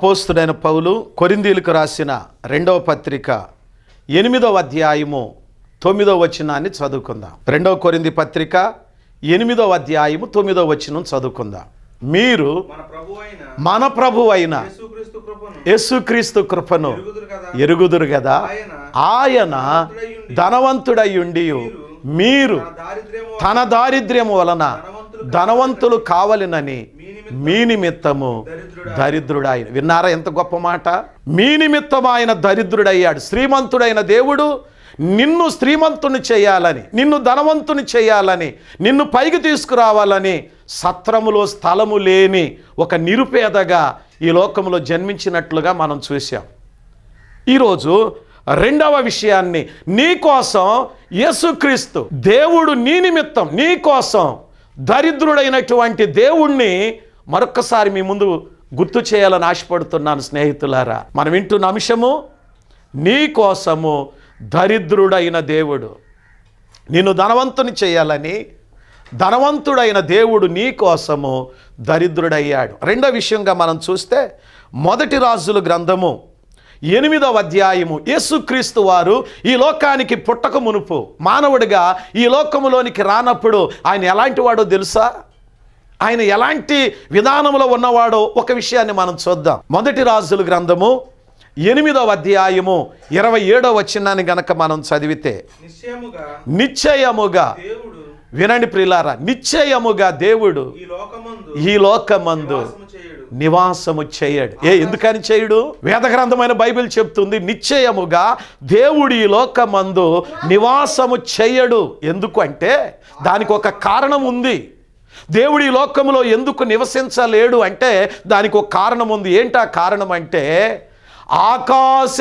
అపోస్తుడైన పౌలు కొరిందీలకు రాసిన రెండవ పత్రిక ఎనిమిదవ అధ్యాయము తొమ్మిదవ వచనాన్ని చదువుకుందాం. రెండవ కొరింది పత్రిక ఎనిమిదవ అధ్యాయము తొమ్మిదవ వచనం చదువుకుందాం. మీరు మన ప్రభు అయిన యేసుక్రీస్తు కృపను ఎరుగుదురు కదా? ఆయన ధనవంతుడయ్యుండి మీరు తన దారిద్ర్యము వలన ధనవంతులు కావలెనని మీ నిమిత్తము దరిద్రుడాయన. విన్నారా ఎంత గొప్ప మాట? మీ నిమిత్తం ఆయన దరిద్రుడయ్యాడు. శ్రీమంతుడైన దేవుడు నిన్ను శ్రీమంతుని చేయాలని నిన్ను ధనవంతుని చేయాలని నిన్ను పైకి తీసుకురావాలని సత్రములో స్థలము లేని ఒక నిరుపేదగా ఈ లోకంలో జన్మించినట్లుగా మనం చూసాం ఈరోజు రెండవ విషయాన్ని నీ కోసం యేసుక్రీస్తు దేవుడు నీ నిమిత్తం నీ కోసం దరిద్రుడైనటువంటి దేవుణ్ణి మరొక్కసారి మీ ముందు గుర్తు చేయాలని ఆశపడుతున్నాను స్నేహితులారా. మనం వింటున్న అంశము నీ కోసము దరిద్రుడైన దేవుడు. నిన్ను ధనవంతుని చేయాలని ధనవంతుడైన దేవుడు నీ కోసము దరిద్రుడయ్యాడు. రెండో విషయంగా మనం చూస్తే మొదటి రాజుల గ్రంథము ఎనిమిదవ అధ్యాయము. యేసుక్రీస్తు వారు ఈ లోకానికి పుట్టక మునుపు మానవుడిగా ఈ లోకములోనికి రానప్పుడు ఆయన ఎలాంటి వాడో తెలుసా? ఆయన ఎలాంటి విధానంలో ఉన్నవాడో ఒక విషయాన్ని మనం చూద్దాం. మొదటి రాజుల గ్రంథము ఎనిమిదవ అధ్యాయము ఇరవై ఏడవ వచ్చినాన్ని గనక మనం చదివితే నిశ్చయముగా వినండి ప్రిలారా నిశ్చయముగా దేవుడు ఈ లోకమందు నివాసము చేయడు. ఏ ఎందుకని చేయడు? వేదగ్రంథమైన బైబిల్ చెప్తుంది నిశ్చయముగా దేవుడి లోకమందు నివాసము చేయడు. ఎందుకు అంటే దానికి ఒక కారణం ఉంది. దేవుడి లోకములో ఎందుకు నివసించలేడు అంటే దానికి ఒక కారణం ఉంది. ఏంటా కారణం అంటే ఆకాశ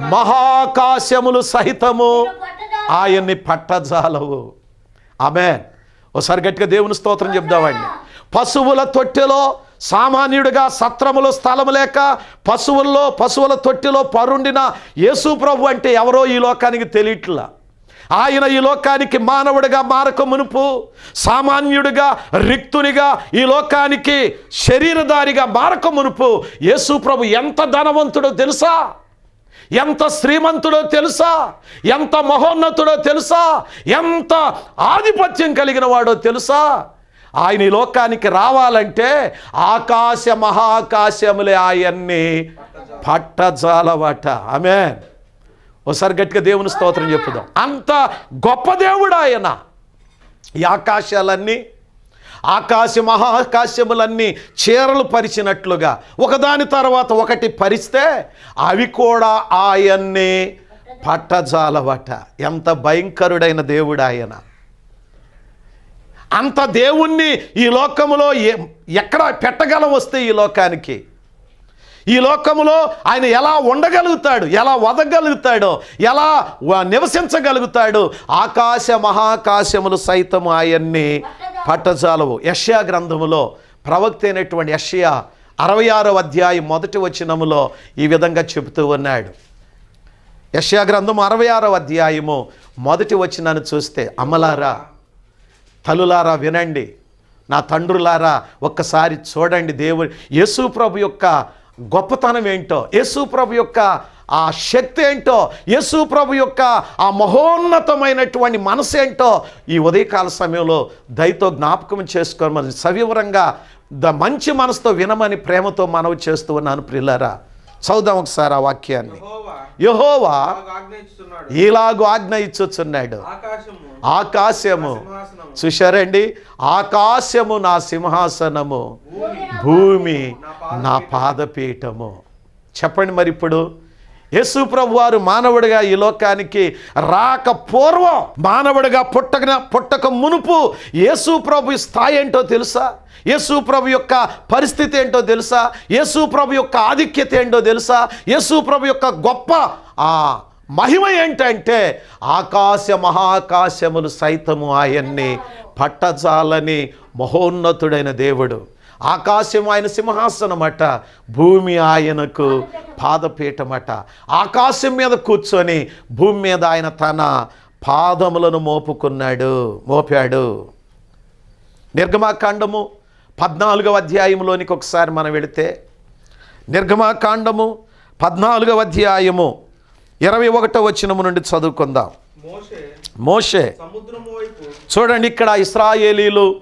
మహాకాశములు సహితము ఆయన్ని పట్టజాలవు. ఆమె ఒకసారి గట్టిగా దేవుని స్తోత్రం చెప్దామండి. పశువుల తొట్టెలో సామాన్యుడిగా సత్రములో స్థలము లేక పశువుల్లో పశువుల తొట్టిలో పరుండిన యేసు ప్రభు అంటే ఎవరో ఈ లోకానికి తెలియట్లా. ఆయన ఈ లోకానికి మానవుడిగా మారక మునుపు సామాన్యుడిగా రిక్తునిగా ఈ లోకానికి శరీరధారిగా మారక మునుపు యేసు ప్రభు ఎంత ధనవంతుడో తెలుసా? ఎంత శ్రీమంతుడో తెలుసా? ఎంత మహోన్నతుడో తెలుసా? ఎంత ఆధిపత్యం కలిగిన వాడో తెలుసా? ఆయన ఈ లోకానికి రావాలంటే ఆకాశ మహాకాశములే ఆయన్ని పట్టజాలవట. ఆమె ఒకసారి గట్టిగా దేవుని స్తోత్రం చెప్పుదాం. అంత గొప్ప దేవుడు ఆయన. ఈ ఆకాశాలన్నీ ఆకాశ మహాకాశములన్నీ చీరలు పరిచినట్లుగా ఒకదాని తర్వాత ఒకటి పరిస్తే అవి కూడా ఆయన్ని పట్టజాలవట. ఎంత భయంకరుడైన దేవుడు ఆయన. అంత దేవుణ్ణి ఈ లోకములో ఎక్కడ పెట్టగలం వస్తే ఈ లోకానికి? ఈ లోకములో ఆయన ఎలా ఉండగలుగుతాడు ఎలా వదగలుగుతాడో ఎలా వ- నివసించగలుగుతాడు ఆకాశ మహాకాశములు సైతము ఆయన్ని పట్టజాలవు. యష్యా గ్రంథములో ప్రవక్త అయినటువంటి యష్యా అరవై ఆరో అధ్యాయం మొదటి వచనములో ఈ విధంగా చెబుతూ ఉన్నాడు. యష్యా గ్రంథం అరవై ఆరో అధ్యాయము మొదటి వచనాన్ని చూస్తే అమలారా తల్లులారా వినండి. నా తండ్రులారా ఒక్కసారి చూడండి దేవుడు. యేసు ప్రభు యొక్క గొప్పతనం ఏంటో? యేసు ప్రభు యొక్క ఆ శక్తి ఏంటో? యేసు ప్రభు యొక్క ఆ మహోన్నతమైనటువంటి మనసు ఏంటో? ఈ ఉదయకాల సమయంలో దయతో జ్ఞాపకం చేసుకోమని సవివరంగా ద మంచి మనసుతో వినమని ప్రేమతో మనవి చేస్తూ ఉన్నాను ప్రిల్లరా చదుదాం ఒకసారి ఆ వాక్యాన్ని. యెహోవా ఇలాగు ఆజ్ఞ ఇచ్చుచున్నాడు. ఆకాశము చూశారండి? ఆకాశము నా సింహాసనము. భూమి నా పాదపీఠము. చెప్పండి మరి ఇప్పుడు. యేసు ప్రభు వారు మానవుడిగా ఈ లోకానికి రాక పూర్వం మానవుడిగా పుట్టక పుట్టక మునుపు యేసు ప్రభు స్థాయి ఏంటో తెలుసా? యేసు ప్రభు యొక్క పరిస్థితి ఏంటో తెలుసా? యేసు ప్రభు యొక్క ఆధిక్యత ఏంటో తెలుసా? యేసు ప్రభు యొక్క గొప్ప ఆ మహిమ ఏంటంటే ఆకాశ మహాకాశములు సైతము ఆయన్ని పట్టజాలని మహోన్నతుడైన దేవుడు. ఆకాశం ఆయన సింహాసనమట భూమి ఆయనకు పాదపీఠమట. ఆకాశం మీద కూర్చొని భూమి మీద ఆయన తన పాదములను మోపుకున్నాడు మోపాడు. నిర్గమాకాండము పద్నాలుగవ అధ్యాయంలోనికి ఒకసారి మనం వెళితే నిర్గమాకాండము పద్నాలుగవ అధ్యాయము ఇరవై ఒకటో వచనము నుండి చదువుకుందాం. మోషే చూడండి ఇక్కడ ఇస్రాయేలీలు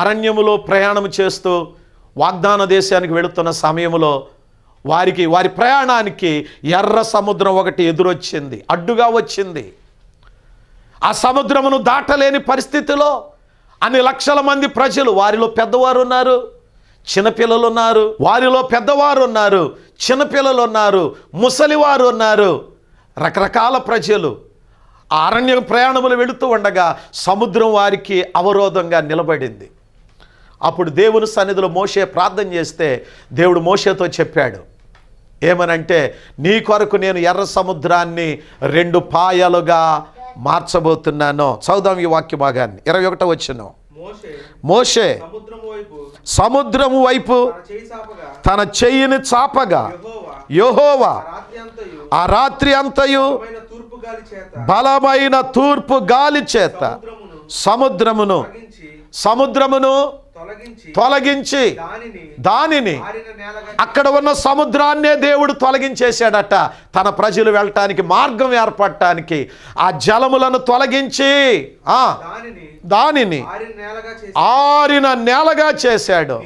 అరణ్యములో ప్రయాణం చేస్తూ వాగ్దాన దేశానికి వెళుతున్న సమయంలో వారికి వారి ప్రయాణానికి ఎర్ర సముద్రం ఒకటి ఎదురొచ్చింది అడ్డుగా వచ్చింది. ఆ సముద్రమును దాటలేని పరిస్థితిలో అన్ని లక్షల మంది ప్రజలు వారిలో పెద్దవారు ఉన్నారు చిన్నపిల్లలు ఉన్నారు వారిలో పెద్దవారు ఉన్నారు చిన్నపిల్లలు ఉన్నారు ముసలివారు ఉన్నారు రకరకాల ప్రజలు. ఆ అరణ్య ప్రయాణములు వెళుతూ ఉండగా సముద్రం వారికి అవరోధంగా నిలబడింది. అప్పుడు దేవుని సన్నిధిలో మోషే ప్రార్థన చేస్తే దేవుడు మోషేతో చెప్పాడు. ఏమనంటే నీ కొరకు నేను ఎర్ర సముద్రాన్ని రెండు పాయలుగా మార్చబోతున్నాను. చదుదాం ఈ వాక్య భాగాన్ని. ఇరవై ఒకటో వచ్చిన మోషే సముద్రము వైపు తన చెయ్యిని చాపగా యెహోవా ఆ రాత్రి అంతయు బలమైన తూర్పు గాలి చేత సముద్రమును సముద్రమును తొలగించి దానిని అక్కడ ఉన్న సముద్రాన్నే దేవుడు తొలగించేశాడట. తన ప్రజలు వెళ్ళటానికి మార్గం ఏర్పడటానికి ఆ జలములను తొలగించి దానిని ఆరిన నేలగా చేశాడు.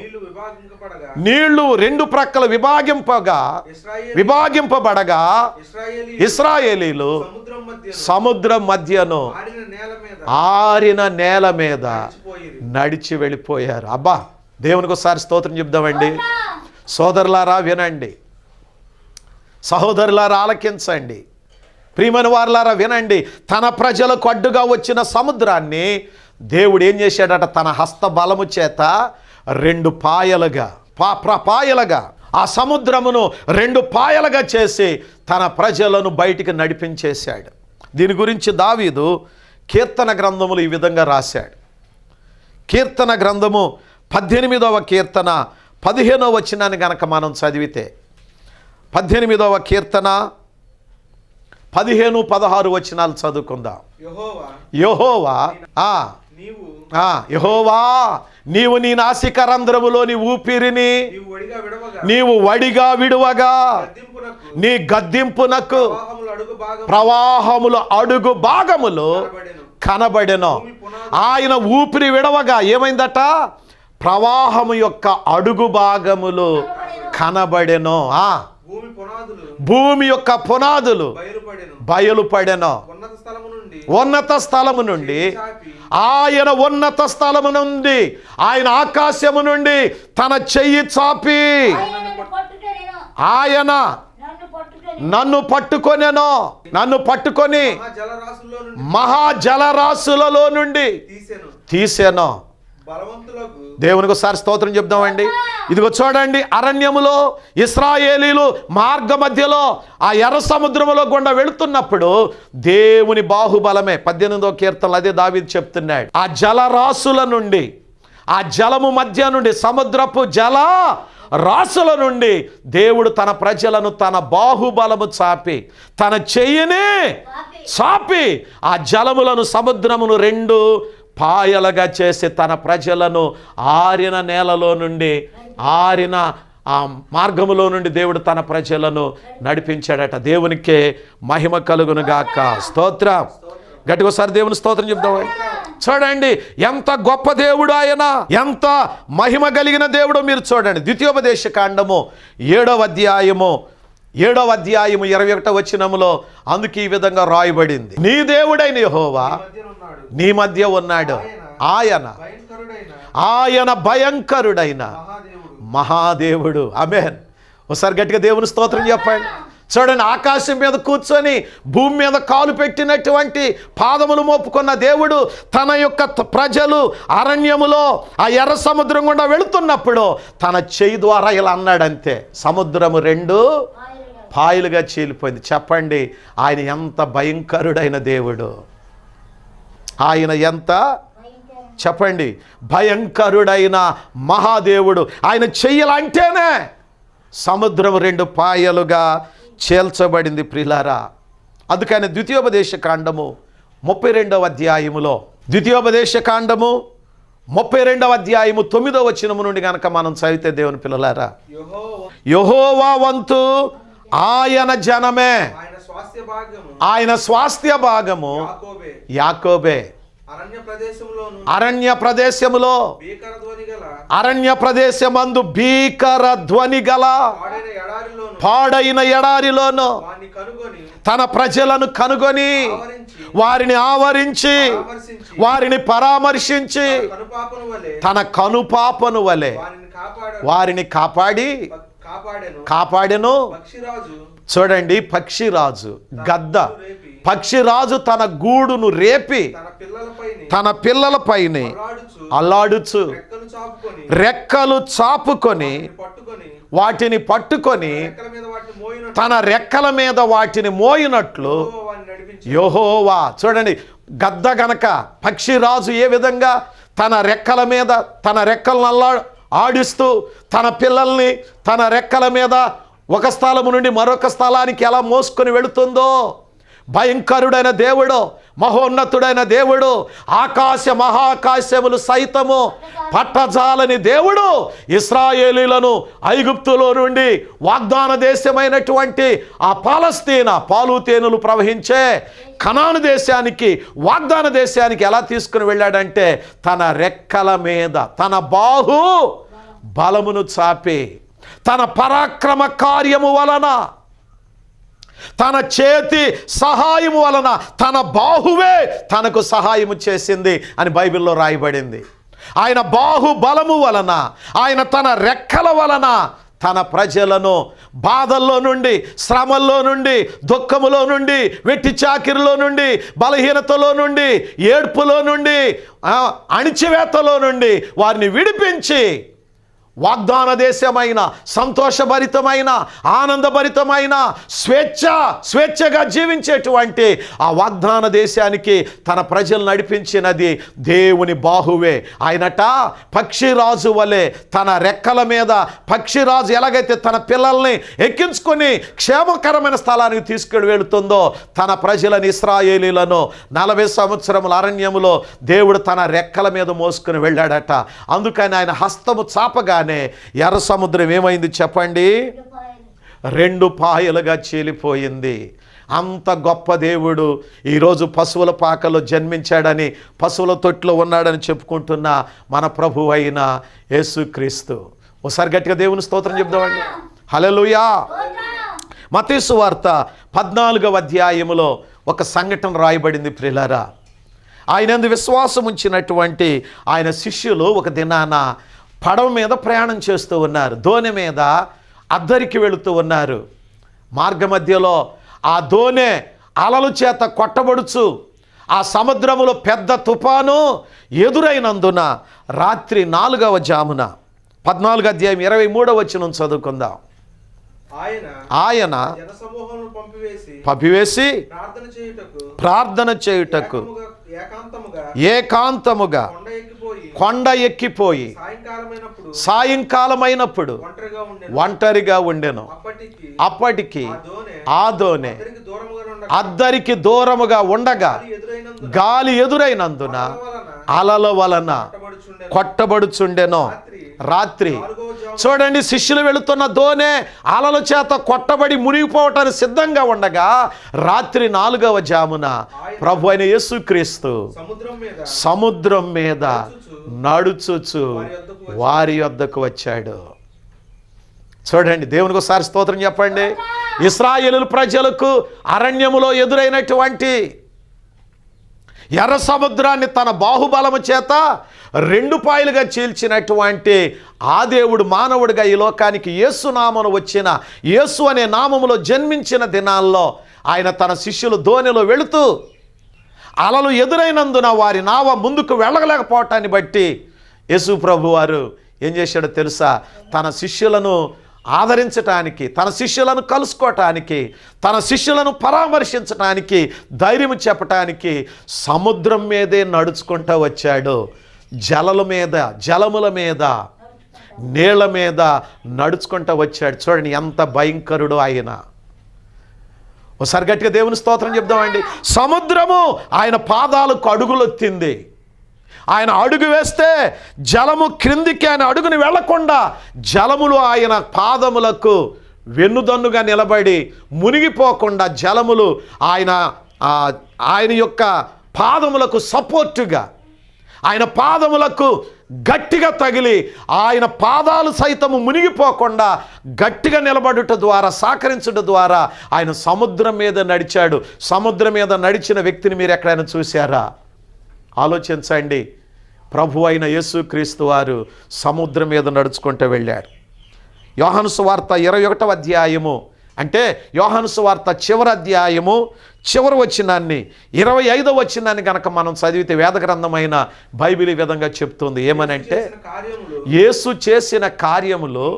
నీళ్ళు రెండు ప్రక్కల విభాగింపగా విభాగింపబడగా ఇస్రాయేలీ ఇస్రాయేలీలు సముద్రం మధ్య సముద్రం మధ్యను ఆరిన నేల మీద నడిచి వెళ్ళిపోయారు. అబ్బా దేవునికి ఒకసారి స్తోత్రం చెప్దామండి. సోదరులారా వినండి. సహోదరులారా ఆలకించండి. ప్రియమైన వారులారా వినండి. తన ప్రజలకు అడ్డుగా వచ్చిన సముద్రాన్ని దేవుడు ఏం చేశాడట? తన హస్త బలము చేత రెండు పాయలుగా పా ప్ర- పాయలుగా ఆ సముద్రమును రెండు పాయలుగా చేసి తన ప్రజలను బయటికి నడిపించేశాడు. దీని గురించి దావీదు కీర్తన గ్రంథములు ఈ విధంగా రాశాడు. కీర్తన గ్రంథము పద్దెనిమిదవ కీర్తన పదిహేనవ వచనాన్ని గనక మనం చదివితే పద్దెనిమిదవ కీర్తన పదిహేను పదహారు వచనాలు చదువుకుందాం. యెహోవా ఆ నీవు యహోవా నీవు నీ నాసికరంధ్రములోని ఊపిరిని నీవు వడిగా విడవగా. నీవు వడిగా విడువగా. గద్దింపునకు. నీ గద్దింపునకు ప్రవాహములు అడుగు భాగం ప్రవాహముల అడుగు భాగములు కనబడెను. కనబడెను. ఆయన ఊపిరి విడవగా. ఏమైందట? ప్రవాహము యొక్క అడుగు భాగములు కనబడెను. ఆ భూమి యొక్క పునాదులు బయలుపడెను. ఉన్నత స్థలము నుండి ఆయన ఉన్నత స్థలము నుండి ఆయన ఆకాశము నుండి తన చెయ్యి చాపి. ఆయన నన్ను పట్టుకొని నన్ను పట్టుకొనెను. నన్ను పట్టుకొని మహా జలరాశుల్లో నుండి మహాజలరాశులలో నుండి తీసెను. దేవునికి ఒకసారి స్తోత్రం చెప్దామండి. ఇదిగో చూడండి అరణ్యములో ఇస్రాయేలీలు మార్గ మధ్యలో ఆ ఎర్ర సముద్రములో గుండా వెళుతున్నప్పుడు దేవుని బాహుబలమే పద్దెనిమిదో కీర్తనలు అదే దావీదు చెప్తున్నాడు. ఆ జలరాశుల నుండి ఆ జలము మధ్య నుండి సముద్రపు జల రాసుల నుండి దేవుడు తన ప్రజలను తన బాహుబలము చాపి తన చెయ్యిని చాపి ఆ జలములను సముద్రమును రెండు పాయలుగా చేసి తన ప్రజలను ఆరిన నేలలో నుండి ఆరిన ఆ మార్గములో నుండి దేవుడు తన ప్రజలను నడిపించాడట. దేవునికే మహిమ కలుగును గాక. స్తోత్రం. గట్టిగా దేవుని స్తోత్రం చెప్దాం. చూడండి ఎంత గొప్ప దేవుడు ఆయన. ఎంత మహిమ కలిగిన దేవుడు మీరు చూడండి. ద్వితీయోపదేశ కాండము ఏడవ అధ్యాయము ఏడవ అధ్యాయము ఇరవై ఒకటో వచ్చినములో అందుకు ఈ విధంగా రాయబడింది. నీ దేవుడైన యెహోవా నీ మధ్య ఉన్నాడు. ఆయన. ఆయన భయంకరుడైన. మహాదేవుడు. అమేన్ ఒకసారి గట్టిగా దేవుని స్తోత్రం చెప్పండి. చూడండి ఆకాశం మీద కూర్చొని భూమి మీద కాలు పెట్టినటువంటి పాదములు మోపుకున్న దేవుడు తన యొక్క ప్రజలు అరణ్యములో ఆ ఎర్ర సముద్రం గుండా వెళుతున్నప్పుడు తన చేయి ద్వారా ఇలా అన్నాడంతే. సముద్రము రెండు పాయలుగా చీలిపోయింది. చెప్పండి ఆయన ఎంత భయంకరుడైన దేవుడు. ఆయన ఎంత. చెప్పండి భయంకరుడైన మహాదేవుడు. ఆయన చెయ్యాలంటేనే సముద్రం రెండు పాయలుగా చేల్చబడింది ప్రిలారా. అందుకని ద్వితీయోపదేశ కాండము ముప్పై రెండవ అధ్యాయములో ద్వితీయోపదేశ కాండము ముప్పై రెండవ అధ్యాయము తొమ్మిదో వచనము నుండి గనక మనం చదివితే దేవుని పిల్లలారా యహోవా వంతు ఆయన జనమే. ఆయన స్వాస్థ్య భాగము. యాకోబే. అరణ్య ప్రదేశములో అరణ్య ప్రదేశమందు భీకర ధ్వని గల పాడైన ఎడారిలోను తన ప్రజలను కనుగొని వారిని ఆవరించి వారిని పరామర్శించి తన కనుపాపను వలె వారిని కాపాడి కాపాడెను. చూడండి పక్షిరాజు గద్ద. పక్షిరాజు తన గూడును రేపి తన పిల్లలపైని తన పిల్లలపైనే అల్లాడుచు రెక్కలు చాపుకొని వాటిని పట్టుకొని తన రెక్కల మీద వాటిని మోయినట్లు యెహోవా. చూడండి గద్ద గనక పక్షిరాజు ఏ విధంగా తన రెక్కల మీద తన రెక్కలను అల్లా ఆడిస్తూ తన పిల్లల్ని తన రెక్కల మీద ఒక స్థలము నుండి మరొక స్థలానికి ఎలా మోసుకొని వెళుతుందో? భయంకరుడైన దేవుడు మహోన్నతుడైన దేవుడు ఆకాశ మహాకాశములు సైతము పట్టజాలని దేవుడు ఇస్రాయేలీలను ఐగుప్తులో నుండి వాగ్దాన దేశమైనటువంటి ఆ పాలస్తీనా పాలుతేనులు ప్రవహించే కనాను దేశానికి వాగ్దాన దేశానికి ఎలా తీసుకుని వెళ్ళాడంటే తన రెక్కల మీద తన బాహు బలమును చాపి తన పరాక్రమ కార్యము వలన తన చేతి సహాయము వలన తన బాహువే తనకు సహాయము చేసింది అని బైబిల్లో రాయబడింది. ఆయన బాహుబలము వలన ఆయన తన రెక్కల వలన తన ప్రజలను బాధల్లో నుండి శ్రమల్లో నుండి దుఃఖములో నుండి వెట్టి చాకిరిలో నుండి బలహీనతలో నుండి ఏడ్పులో నుండి అణిచివేతలో నుండి వారిని విడిపించి వాగ్దాన దేశమైన సంతోషభరితమైన ఆనందభరితమైన స్వేచ్ఛ స్వేచ్ఛగా జీవించేటువంటి ఆ వాగ్దాన దేశానికి తన ప్రజలు నడిపించినది దేవుని బాహువే. ఆయనట పక్షిరాజు వలె తన రెక్కల మీద పక్షిరాజు ఎలాగైతే తన పిల్లల్ని ఎక్కించుకొని క్షేమకరమైన స్థలానికి తీసుకుని వెళుతుందో తన ప్రజలను ఇస్రాయేలీలను నలభై సంవత్సరముల అరణ్యములో దేవుడు తన రెక్కల మీద మోసుకుని వెళ్ళాడట. అందుకని ఆయన హస్తము చాపగానే ఎర్ర సముద్రం ఏమైంది చెప్పండి? రెండు పాయలుగా చీలిపోయింది. అంత గొప్ప దేవుడు ఈరోజు పశువుల పాకలో జన్మించాడని పశువుల తొట్టులో ఉన్నాడని చెప్పుకుంటున్న మన ప్రభు అయిన యేసుక్రీస్తు. ఒకసారి గట్టిగా దేవుని స్తోత్రం చెప్దామండి. హలలుయా మతీసు వార్త పద్నాలుగవ అధ్యాయములో ఒక సంఘటన రాయబడింది ప్రిలారా ఆయనందు విశ్వాసం ఉంచినటువంటి ఆయన శిష్యులు ఒక దినాన పడవ మీద ప్రయాణం చేస్తూ ఉన్నారు. దోణి మీద అద్దరికి వెళుతూ ఉన్నారు. మార్గ మధ్యలో ఆ దోణె అలల చేత కొట్టబడుచు ఆ సముద్రములో పెద్ద తుఫాను ఎదురైనందున రాత్రి నాలుగవ జామున పద్నాలుగు అధ్యాయం ఇరవై మూడవ వచ్చిన చదువుకుందాం. ఆయన పంపివేసి ప్రార్థన చేయుటకు ఏకాంతముగా కొండ ఎక్కిపోయి సాయంకాలమైనప్పుడు ఒంటరిగా ఉండెను. అప్పటికి అప్పటికి ఆ దోణె ఆ దోనె అద్దరికి దూరముగా ఉండగా గాలి ఎదురైనందున అలల వలన. కొట్టబడుచుండెను. రాత్రి. చూడండి శిష్యులు వెళుతున్న దోనె అలల చేత కొట్టబడి మునిగిపోవటానికి సిద్ధంగా ఉండగా రాత్రి నాలుగవ జామున ప్రభు అయిన యేసుక్రీస్తు సముద్రం మీద సముద్రం మీద నడుచుచు వారి యొద్దకు వచ్చాడు. చూడండి దేవునికి ఒకసారి స్తోత్రం చెప్పండి. ఇస్రాయేలు ప్రజలకు అరణ్యములో ఎదురైనటువంటి ఎర్ర సముద్రాన్ని తన బాహుబలము చేత రెండు పాయలుగా చీల్చినటువంటి ఆ దేవుడు మానవుడిగా ఈ లోకానికి యేసు వచ్చిన యేసు అనే నామములో జన్మించిన దినాల్లో ఆయన తన శిష్యులు ధోనిలో వెళుతూ అలలు ఎదురైనందున వారి నావ ముందుకు వెళ్ళలేకపోవటాన్ని బట్టి యేసు ప్రభు వారు ఏం చేశాడో తెలుసా? తన శిష్యులను ఆదరించటానికి తన శిష్యులను కలుసుకోవటానికి తన శిష్యులను పరామర్శించటానికి ధైర్యం చెప్పటానికి సముద్రం మీదే నడుచుకుంటూ వచ్చాడు. జలల మీద జలముల మీద నీళ్ళ మీద నడుచుకుంటూ వచ్చాడు. చూడండి ఎంత భయంకరుడు ఆయన. ఒకసారి గట్టిగా దేవుని స్తోత్రం చెప్దామండి. సముద్రము ఆయన పాదాలకు అడుగులొత్తింది. ఆయన అడుగు వేస్తే జలము క్రిందికి ఆయన అడుగుని వెళ్ళకుండా జలములు ఆయన పాదములకు వెన్నుదన్నుగా నిలబడి మునిగిపోకుండా జలములు ఆయన ఆయన యొక్క పాదములకు సపోర్టుగా ఆయన పాదములకు గట్టిగా తగిలి ఆయన పాదాలు సైతము మునిగిపోకుండా గట్టిగా నిలబడుట ద్వారా సహకరించుట ద్వారా ఆయన సముద్రం మీద నడిచాడు. సముద్రం మీద నడిచిన వ్యక్తిని మీరు ఎక్కడైనా చూశారా? ఆలోచించండి. ప్రభు అయిన యేసుక్రీస్తు వారు సముద్రం మీద నడుచుకుంటూ వెళ్ళారు. యోహాను సువార్త ఇరవై ఒకటవ అధ్యాయము. అంటే యోహాను సువార్త చివరి అధ్యాయము చివరి వచ్చినాన్ని ఇరవై ఐదవ వచ్చినాన్ని కనుక మనం చదివితే వేదగ్రంథమైన బైబిల్ ఈ విధంగా చెప్తుంది. ఏమనంటే యేసు చేసిన కార్యములు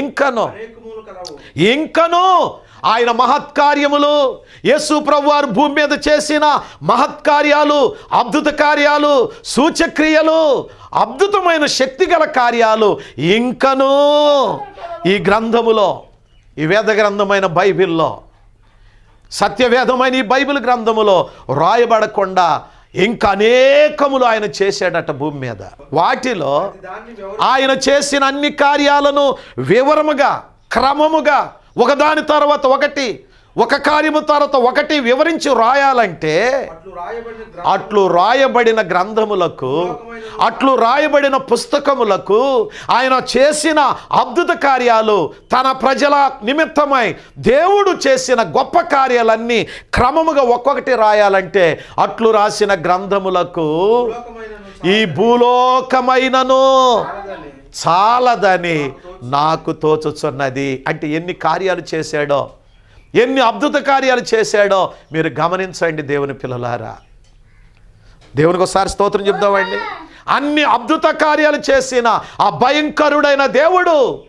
ఇంకను అనేకములు ఇంకను ఆయన మహత్కార్యములు యేసు ప్రభువారు భూమి మీద చేసిన మహత్కార్యాలు అద్భుత కార్యాలు సూచక్రియలు అద్భుతమైన శక్తిగల కార్యాలు ఇంకనూ ఈ గ్రంథములో ఈ వేద గ్రంథమైన బైబిల్లో సత్యవేదమైన ఈ బైబిల్ గ్రంథములో రాయబడకుండా ఇంకా అనేకములు ఆయన చేశాడట భూమి మీద. వాటిలో ఆయన చేసిన అన్ని కార్యాలను వివరముగా క్రమముగా ఒకదాని తర్వాత ఒకటి ఒక కార్యము తర్వాత ఒకటి వివరించి రాయాలంటే అట్లు రాయబడిన గ్రంథములకు అట్లు రాయబడిన పుస్తకములకు ఆయన చేసిన అద్భుత కార్యాలు తన ప్రజల నిమిత్తమై దేవుడు చేసిన గొప్ప కార్యాలన్నీ క్రమముగా ఒక్కొక్కటి రాయాలంటే అట్లు రాసిన గ్రంథములకు ఈ భూలోకమైనను చాలదని నాకు తోచుచున్నది. అంటే ఎన్ని కార్యాలు చేశాడో ఎన్ని అద్భుత కార్యాలు చేశాడో మీరు గమనించండి దేవుని పిల్లలారా. దేవునికి ఒకసారి స్తోత్రం చెప్దామండి. అన్ని అద్భుత కార్యాలు చేసిన ఆ భయంకరుడైన దేవుడు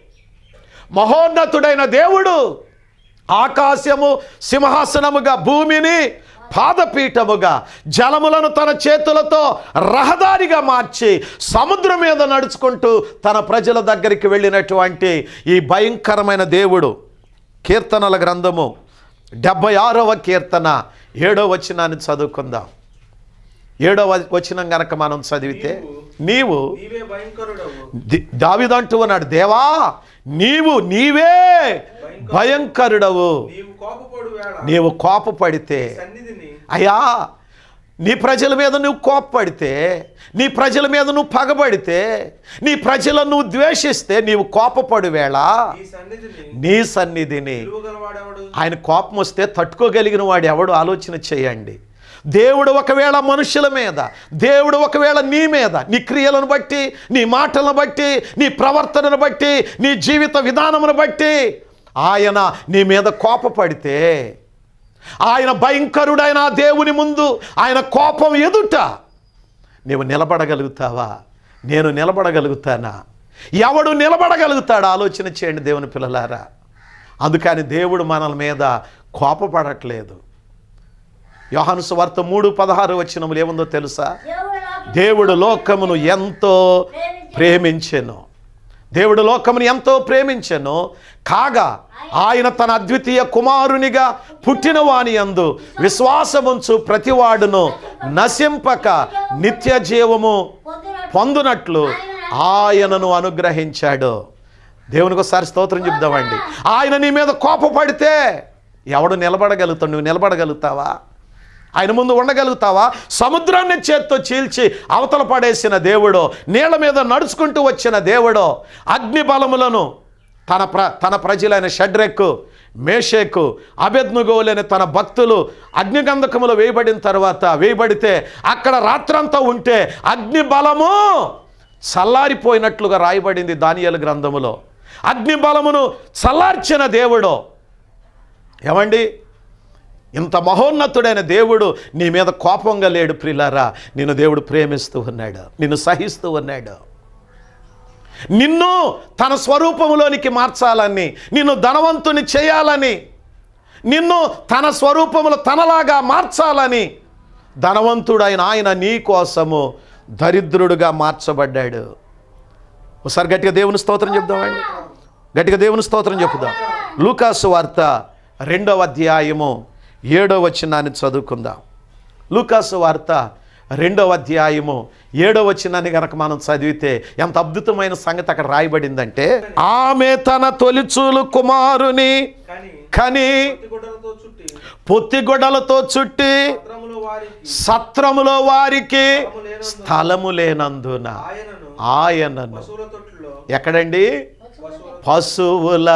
మహోన్నతుడైన దేవుడు ఆకాశము సింహాసనముగా భూమిని పాదపీఠముగా జలములను తన చేతులతో రహదారిగా మార్చి సముద్రం మీద నడుచుకుంటూ తన ప్రజల దగ్గరికి వెళ్ళినటువంటి ఈ భయంకరమైన దేవుడు. కీర్తనల గ్రంథము డెబ్బై ఆరవ కీర్తన ఏడో వచనాన్ని చదువుకుందాం. ఏడవ వచనం గనక మనం చదివితే నీవు దావీదంటూ ఉన్నాడు దేవా నీవు నీవే భయంకరుడవు. నీవు కోపపడితే అయ్యా నీ ప్రజల మీద నువ్వు కోపపడితే నీ ప్రజల మీద నువ్వు పగబడితే నీ ప్రజలను నువ్వు ద్వేషిస్తే నీవు కోపపడు వేళ నీ సన్నిధిని ఆయన కోపం వస్తే తట్టుకోగలిగిన వాడు ఎవడు? ఆలోచన చేయండి. దేవుడు ఒకవేళ మనుషుల మీద దేవుడు ఒకవేళ నీ మీద నీ క్రియలను బట్టి నీ మాటలను బట్టి నీ ప్రవర్తనను బట్టి నీ జీవిత విధానమును బట్టి ఆయన నీ మీద కోపపడితే ఆయన భయంకరుడైన దేవుని ముందు ఆయన కోపం ఎదుట నీవు నిలబడగలుగుతావా? నేను నిలబడగలుగుతానా? ఎవడు నిలబడగలుగుతాడు? ఆలోచన చేయండి దేవుని పిల్లలారా. అందుకని దేవుడు మనల మీద కోపపడట్లేదు. యోహాను సువార్త మూడు పదహారు వచ్చినములు ఏముందో తెలుసా? దేవుడు లోకమును ఎంతో ప్రేమించెను. దేవుడు లోకమును ఎంతో ప్రేమించెను. కాగా ఆయన తన అద్వితీయ కుమారునిగా పుట్టిన వాని యందు విశ్వాసముంచు ప్రతివాడును నశింపక నిత్య జీవము పొందునట్లు ఆయనను అనుగ్రహించాడు. దేవునికి ఒకసారి స్తోత్రం చెప్దామండి ఆయన నీ మీద కోపపడితే ఎవడు నిలబడగలుగుతాడు? నువ్వు నిలబడగలుగుతావా? ఆయన ముందు ఉండగలుగుతావా? సముద్రాన్ని చేత్తో చీల్చి అవతల పడేసిన దేవుడో నీళ్ళ మీద నడుచుకుంటూ వచ్చిన దేవుడో అగ్ని బలములను తన ప్ర తన ప్రజలైన షడ్రెక్కు మేషేకు అభెద్నుగోలేని తన భక్తులు అగ్నిగంధకములు వేయబడిన తర్వాత వేయబడితే అక్కడ రాత్రంతా ఉంటే అగ్ని బలము చల్లారిపోయినట్లుగా రాయబడింది దానియలు గ్రంథములో. అగ్ని బలమును చల్లార్చిన దేవుడు. ఏమండి? ఇంత మహోన్నతుడైన దేవుడు నీ మీద కోపంగా లేడు ప్రిలారా. నిన్ను దేవుడు ప్రేమిస్తూ ఉన్నాడు. నిన్ను సహిస్తూ ఉన్నాడు. నిన్ను తన స్వరూపంలోనికి మార్చాలని నిన్ను ధనవంతుని చేయాలని నిన్ను తన స్వరూపములు తనలాగా మార్చాలని ధనవంతుడైన ఆయన నీ కోసము దరిద్రుడుగా మార్చబడ్డాడు. ఒకసారి గట్టిగా దేవుని స్తోత్రం చెప్దామండి గట్టిగా దేవుని స్తోత్రం చెప్దాం. లూకాసు వార్త రెండవ అధ్యాయము ఏడో వచనాన్ని చదువుకుందాం. లూకాసు వార్త రెండవ అధ్యాయము ఏడవ వచనాన్ని గనక మనం చదివితే ఎంత అద్భుతమైన సంగతి అక్కడ రాయబడిందంటే ఆమె తన తొలిచూలు కుమారుని కానీ గుడ్డలతో చుట్టి సత్రములో వారికి స్థలము లేనందున ఆయనను ఎక్కడండి? పశువుల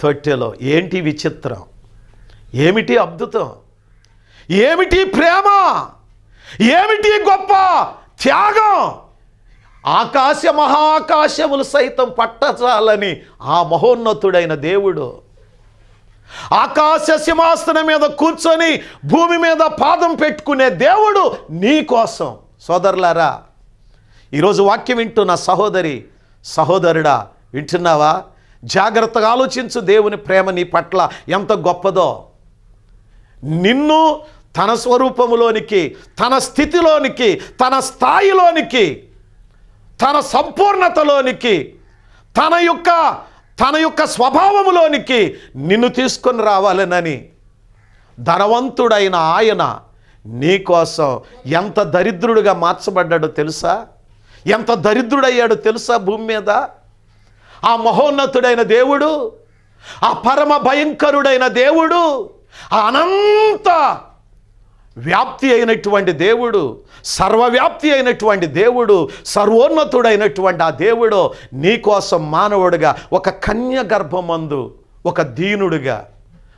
తొట్టెలో. ఏంటి విచిత్రం? ఏమిటి అద్భుతం? ఏమిటి ప్రేమ? ఏమిటి గొప్ప త్యాగం? ఆకాశ మహాకాశములు సైతం పట్టచాలని ఆ మహోన్నతుడైన దేవుడు. ఆకాశ సింహాసనం మీద కూర్చొని భూమి మీద పాదం పెట్టుకునే దేవుడు నీ కోసం. సోదరులారా ఈరోజు వాక్యం వింటున్న సహోదరి సహోదరుడా వింటున్నావా? జాగ్రత్తగా ఆలోచించు దేవుని ప్రేమ నీ పట్ల ఎంత గొప్పదో. నిన్ను తన స్వరూపములోనికి తన స్థితిలోనికి తన స్థాయిలోనికి తన సంపూర్ణతలోనికి తన యొక్క తన యొక్క స్వభావములోనికి నిన్ను తీసుకొని రావాలనని ధనవంతుడైన ఆయన నీకోసం ఎంత దరిద్రుడిగా మార్చబడ్డాడో తెలుసా? ఎంత దరిద్రుడయ్యాడో తెలుసా భూమి మీద? ఆ మహోన్నతుడైన దేవుడు ఆ పరమ భయంకరుడైన దేవుడు ఆ అనంత వ్యాప్తి అయినటువంటి దేవుడు సర్వవ్యాప్తి అయినటువంటి దేవుడు సర్వోన్నతుడైనటువంటి ఆ దేవుడు నీకోసం మానవుడిగా ఒక కన్య గర్భమందు ఒక దీనుడిగా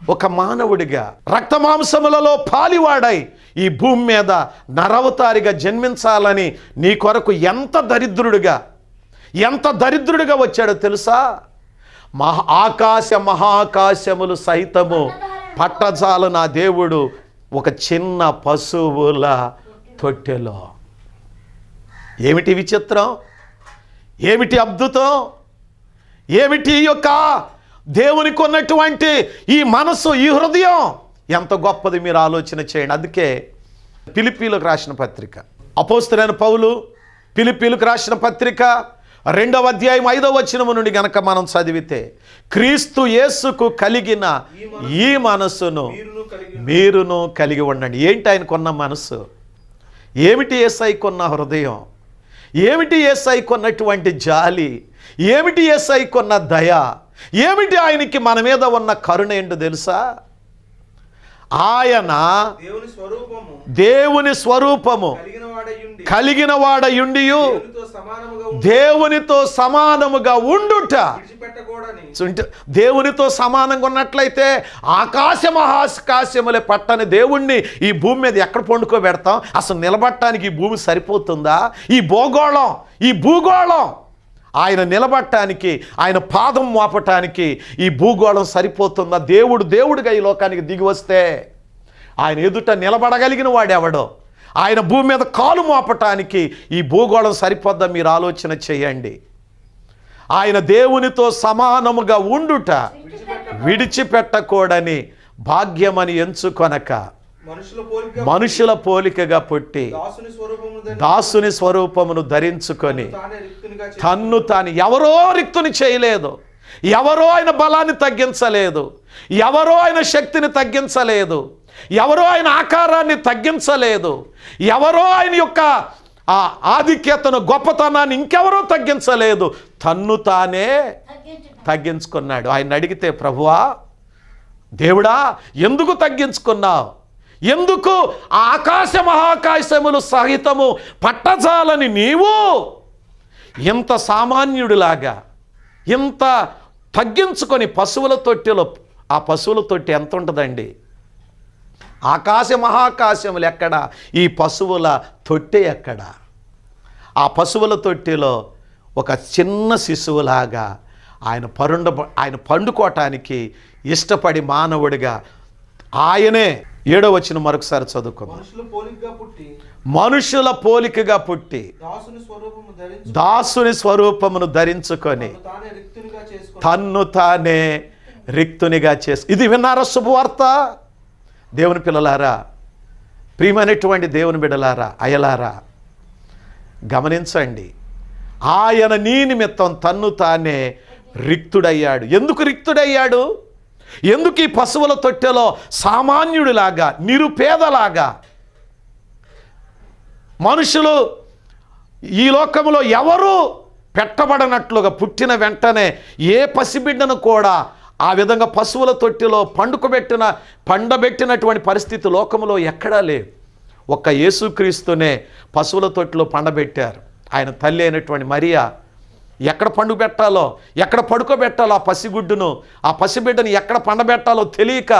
ఒక మానవుడిగా రక్తమాంసములలో పాలివాడై ఈ భూమి మీద నరవతారిగా జన్మించాలని నీ కొరకు ఎంత దరిద్రుడిగా ఎంత దరిద్రుడిగా వచ్చాడో తెలుసా? మహా ఆకాశ మహాకాశములు సైతము పట్టజాలు నా దేవుడు ఒక చిన్న పశువుల తొట్టెలో. ఏమిటి విచిత్రం? ఏమిటి అద్భుతం? ఏమిటి యొక్క దేవునికి ఉన్నటువంటి ఈ మనసు ఈ హృదయం? ఎంత గొప్పది మీరు ఆలోచన చేయండి. అందుకే పిలిపిలకు రాసిన పత్రిక. అపోస్తులైన పౌలు పిలిపిలకు రాసిన పత్రిక రెండవ అధ్యాయం ఐదవ వచనము నుండి గనక మనం చదివితే క్రీస్తు యేసుకు కలిగిన ఈ మనసును మీరును కలిగి మీరును కలిగి ఉండండి. ఏంటి ఆయన కొన్న మనసు ఏమిటి ఏసై కొన్న హృదయం? ఏమిటి ఏసై కొన్నటువంటి జాలి? ఏమిటి ఏసై కొన్న దయ? ఏమిటి ఆయనకి మన మీద ఉన్న కరుణ ఏంటో తెలుసా? ఆయన దేవుని స్వరూపము కలిగిన వాడయుండి దేవునితో సమానముగా ఉండుట. దేవునితో సమానంగా ఉన్నట్లయితే ఆకాశ మహాకాశములే పట్టని దేవుణ్ణి ఈ భూమి మీద ఎక్కడ పండుకోబెడతాం? అసలు నిలబట్టడానికి ఈ భూమి సరిపోతుందా? ఈ భూగోళం ఈ భూగోళం. ఆయన నిలబట్టడానికి ఆయన పాదం మోపటానికి ఈ భూగోళం సరిపోతుందా దేవుడు దేవుడిగా ఈ లోకానికి దిగి వస్తే ఆయన ఎదుట నిలబడగలిగిన వాడెవడో? ఆయన భూమి మీద కాలు మోపటానికి ఈ భూగోళం సరిపోద్దా మీరు ఆలోచన చేయండి. ఆయన దేవునితో సమానముగా ఉండుట విడిచిపెట్టకూడని భాగ్యమని ఎంచుకొనక మనుషుల పోలిక మనుషుల పోలికగా పుట్టి దాసుని స్వరూపము దాసుని స్వరూపమును ధరించుకొని తన్ను తాను ఎవరో రిక్తుని చేయలేదు. ఎవరో ఆయన బలాన్ని తగ్గించలేదు. ఎవరో ఆయన శక్తిని తగ్గించలేదు. ఎవరో ఆయన ఆకారాన్ని తగ్గించలేదు. ఎవరో ఆయన యొక్క ఆ ఆధిక్యతను గొప్పతనాన్ని ఇంకెవరో తగ్గించలేదు. తన్ను తానే తగ్గించుకున్నాడు. ఆయన అడిగితే ప్రభువా దేవుడా ఎందుకు తగ్గించుకున్నావు? ఎందుకు? ఆకాశ మహాకాశములు సహితము పట్టజాలని నీవు? ఇంత సామాన్యుడిలాగా ఇంత తగ్గించుకొని పశువుల తొట్టెలో ఆ పశువుల తొట్టి ఎంత ఉంటుందండి? ఆకాశ మహాకాశములు ఎక్కడ? ఈ పశువుల తొట్టె ఎక్కడ? ఆ పశువుల తొట్టిలో ఒక చిన్న శిశువులాగా ఆయన పరుండ ఆయన పండుకోవటానికి ఇష్టపడి మానవుడిగా ఆయనే ఏడో వచ్చిన మరొకసారి చదువుకుందాం. మనుషుల పోలికగా పుట్టి దాసుని స్వరూపమును ధరించుకొని తనను తానే రిక్తునిగా చేసుకుని తన్ను తానే రిక్తునిగా చేసి ఇది విన్నారా శుభవార్త? దేవుని పిల్లలారా ప్రియమైనటువంటి దేవుని బిడలారా అయలారా గమనించండి. ఆయన నీ నిమిత్తం తన్ను తానే రిక్తుడయ్యాడు. ఎందుకు రిక్తుడయ్యాడు? ఎందుకు ఈ పశువుల తొట్టెలో సామాన్యుడిలాగా నిరుపేదలాగా? మనుషులు ఈ లోకంలో ఎవరు పెట్టబడనట్లుగా పుట్టిన వెంటనే ఏ పసిబిడ్డను కూడా ఆ విధంగా పశువుల తొట్టిలో పండుకబెట్టిన పండబెట్టినటువంటి పరిస్థితి లోకంలో ఎక్కడా లేదు. ఒక్క యేసుక్రీస్తునే పశువుల తొట్టిలో పండబెట్టారు. ఆయన తల్లి అయినటువంటి మరియా ఎక్కడ పండు పెట్టాలో ఎక్కడ పడుకోబెట్టాలో ఆ పసిగుడ్డును ఆ పసిబిడ్డను ఎక్కడ పండబెట్టాలో తెలియక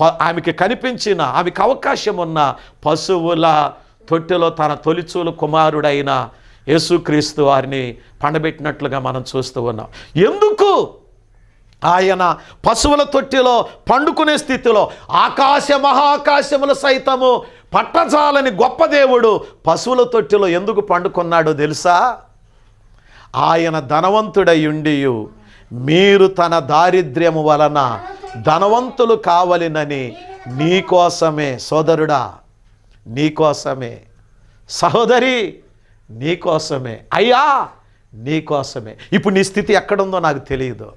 ప ఆమెకి కనిపించిన ఆమెకు అవకాశం ఉన్న పశువుల తొట్టెలో తన తొలిచూలు కుమారుడైన యేసుక్రీస్తు వారిని పండబెట్టినట్లుగా మనం చూస్తూ ఉన్నాం. ఎందుకు? ఆయన పశువుల తొట్టిలో పండుకునే స్థితిలో ఆకాశ మహాకాశములు సైతము పట్టజాలని గొప్ప దేవుడు పశువుల తొట్టిలో ఎందుకు పండుకున్నాడో తెలుసా? ఆయన ధనవంతుడై ఉండియు మీరు తన దారిద్ర్యము వలన ధనవంతులు కావలినని నీకోసమే సోదరుడా నీకోసమే సహోదరి నీకోసమే అయ్యా నీకోసమే ఇప్పుడు నీ స్థితి ఎక్కడుందో నాకు తెలియదు.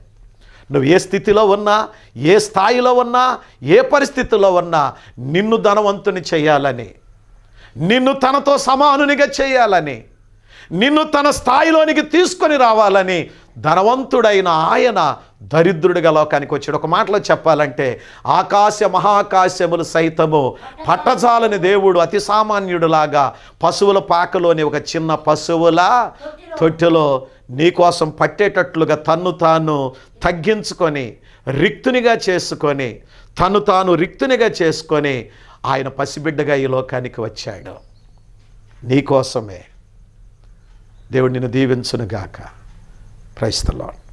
నువ్వు ఏ స్థితిలో ఉన్నా ఏ స్థాయిలో ఉన్నా ఏ పరిస్థితిలో ఉన్నా నిన్ను ధనవంతుని చేయాలని నిన్ను తనతో సమానునిగా చేయాలని నిన్ను తన స్థాయిలోనికి తీసుకొని రావాలని ధనవంతుడైన ఆయన దరిద్రుడిగా లోకానికి వచ్చాడు. ఒక మాటలో చెప్పాలంటే ఆకాశ మహాకాశములు సైతము పట్టజాలని దేవుడు అతి సామాన్యుడులాగా పశువుల పాకలోని ఒక చిన్న పశువుల తొట్టెలో నీకోసం పట్టేటట్లుగా తన్ను తాను తగ్గించుకొని రిక్తునిగా చేసుకొని తను తాను రిక్తునిగా చేసుకొని ఆయన పసిబిడ్డగా ఈ లోకానికి వచ్చాడు. నీకోసమే దేవుడు నిన్ను దీవించునుగాక క్రైస్తలాడు